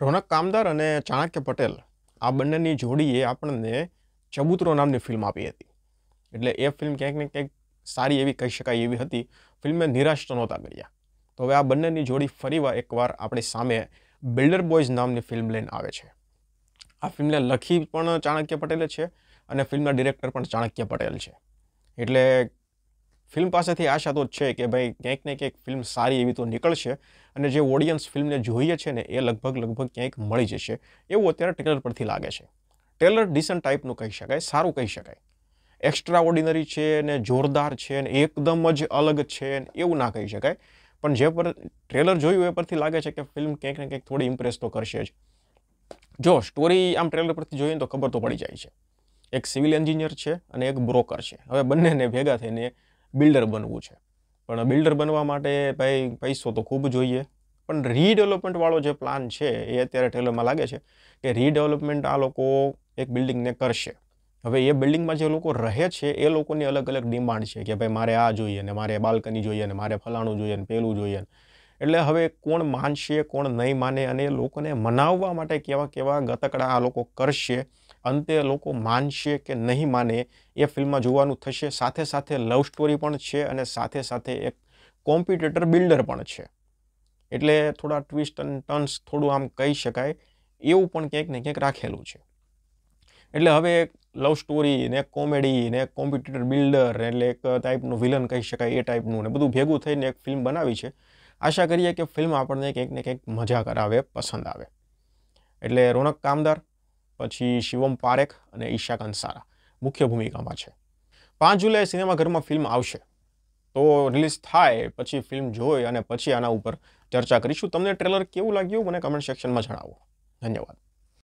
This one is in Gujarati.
રોનક કામદાર અને ચાણક્ય પટેલ આ બંનેની જોડીએ આપણને ચબૂતરો નામની ફિલ્મ આપી હતી. એટલે એ ફિલ્મ ક્યાંક ને ક્યાંક સારી એવી કહી શકાય એવી હતી. ફિલ્મે નિરાશ તો નહોતા કર્યા. તો હવે આ બંનેની જોડી ફરીવાર એકવાર આપણી સામે બિલ્ડર બોયઝ નામની ફિલ્મ લઈને આવે છે. આ ફિલ્મને લખી પણ ચાણક્ય પટેલે છે અને ફિલ્મના ડિરેક્ટર પણ ચાણક્ય પટેલ છે. એટલે ફિલ્મ પાસેથી આશા તો છે કે ભાઈ ક્યાંક ને ક્યાંક ફિલ્મ સારી એવી તો નીકળશે અને જે ઓડિયન્સ ફિલ્મને જોઈએ છે ને એ લગભગ લગભગ ક્યાંક મળી જશે. એવું અત્યારે ટ્રેલર પરથી લાગે છે. ટ્રેલર ડિસન્ટ ટાઈપનું કહી શકાય, સારું કહી શકાય. એક્સ્ટ્રા ઓર્ડિનરી છે ને જોરદાર છે ને એકદમ જ અલગ છે ને એવું ના કહી શકાય. પણ જે પર ટ્રેલર જોયું એ પરથી લાગે છે કે ફિલ્મ ક્યાંક ને ક્યાંક થોડી ઇમ્પ્રેસ તો કરશે જ. જો સ્ટોરી આમ ટ્રેલર પરથી જોઈએ તો ખબર તો પડી જાય છે. એક સિવિલ એન્જિનિયર છે અને એક બ્રોકર છે. હવે બંનેને ભેગા થઈને બિલ્ડર બનવું છે. પણ બિલ્ડર બનવા માટે ભાઈ પૈસો તો ખૂબ જોઈએ. પણ રીડેવલપમેન્ટવાળો જે પ્લાન છે, એ અત્યારે ટ્રેલરમાં લાગે છે કે રીડેવલપમેન્ટ આ લોકો એક બિલ્ડિંગને કરશે. હવે એ બિલ્ડિંગમાં જે લોકો રહે છે, એ લોકોની અલગ અલગ ડિમાન્ડ છે કે ભાઈ મારે આ જોઈએ ને મારે બાલ્કની જોઈએ ને મારે ફલાણું જોઈએ ને પેલું જોઈએ ને. એટલે હવે કોણ માનશે, કોણ નહીં માને અને લોકોને મનાવવા માટે કેવા કેવા ગતકડા આ લોકો કરશે, અંતે લોકો માનશે કે નહીં માને, એ ફિલ્મમાં જોવાનું થશે. સાથે સાથે લવ સ્ટોરી પણ છે અને સાથે સાથે એક કોમ્પિટેટર બિલ્ડર પણ છે. એટલે થોડા ટ્વિસ્ટ અને ટર્ન્સ થોડું આમ કહી શકાય, એવું પણ ક્યાંક ને ક્યાંક રાખેલું છે. એટલે હવે લવ સ્ટોરી ને કોમેડી ને કોમ્પિટેટર બિલ્ડર એટલે એક ટાઈપનું વિલન કહી શકાય, એ ટાઈપનું ને બધું ભેગું થઈને એક ફિલ્મ બનાવી છે. આશા કરીએ કે ફિલ્મ આપણને કંઈક ને કંઈક મજા કરાવે, પસંદ આવે. એટલે રોનક કામદાર, પછી શિવમ પારેખ અને ઈશા કંસારા મુખ્ય ભૂમિકામાં છે. પાંચ જુલાઈ સિનેમાઘરમાં ફિલ્મ આવશે. તો રિલીઝ થાય, પછી ફિલ્મ જોઈ અને પછી આના ઉપર ચર્ચા કરીશું. તમને ટ્રેલર કેવું લાગ્યું? મને કમેન્ટ સેક્શનમાં જણાવો. ધન્યવાદ.